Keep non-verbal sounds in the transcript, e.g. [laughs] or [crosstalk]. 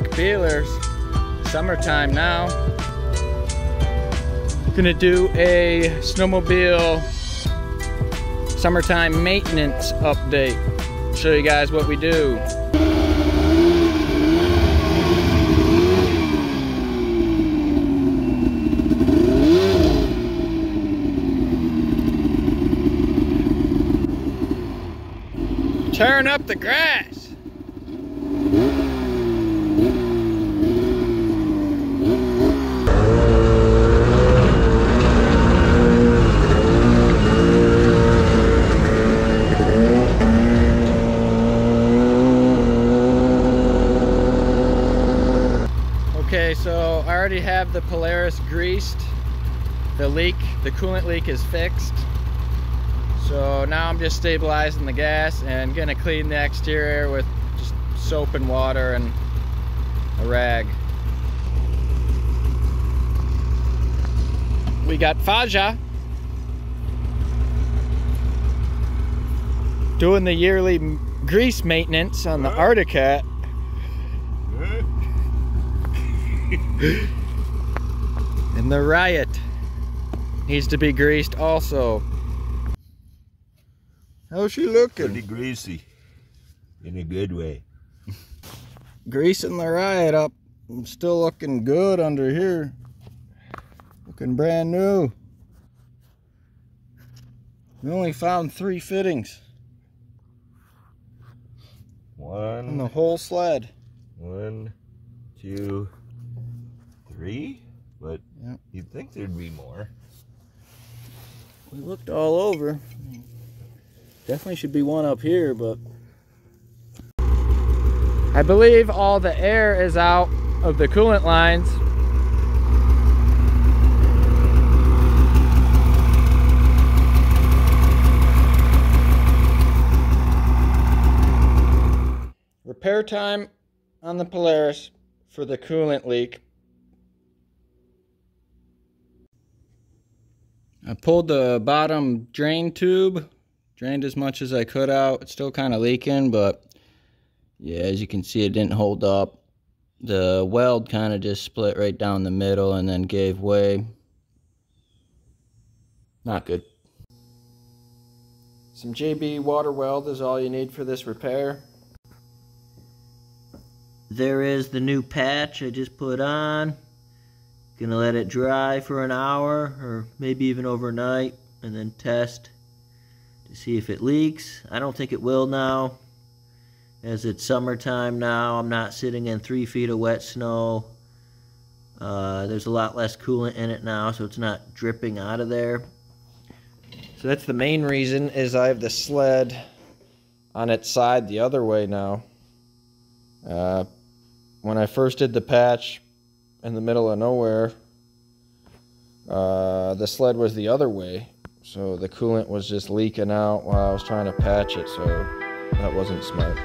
stock. Summertime now. Gonna do a snowmobile summertime maintenance update. Show you guys what we do. Turn up the grass. Okay, so I already have the Polaris greased. The leak, the coolant leak is fixed. So now I'm just stabilizing the gas and gonna clean the exterior with just soap and water and a rag. We got Fasha doing the yearly grease maintenance on the Arctic Cat. [laughs] and the Riot needs to be greased also. How's she looking? Pretty greasy. In a good way. [laughs] Greasing the Riot up. I'm still looking good under here. Looking brand new. We only found three fittings One. on the whole sled. one, two, three. But Yep. you'd think there'd be more. We looked all over. Definitely should be one up here, but I believe all the air is out of the coolant lines. Repair time on the Polaris for the coolant leak I pulled the bottom drain tube, drained as much as I could out. It's still kind of leaking, but yeah, as you can see, it didn't hold up. The weld kind of just split right down the middle and then gave way. Not good. Some JB water weld is all you need for this repair. There is the new patch I just put on. Gonna let it dry for an hour or maybe even overnight and then test to see if it leaks. I don't think it will now as it's summertime now. I'm not sitting in three feet of wet snow. Uh, there's a lot less coolant in it now so it's not dripping out of there. So that's the main reason is I have the sled on its side the other way now. Uh, when I first did the patch, in the middle of nowhere. Uh, the sled was the other way, so the coolant was just leaking out while I was trying to patch it, so that wasn't smart.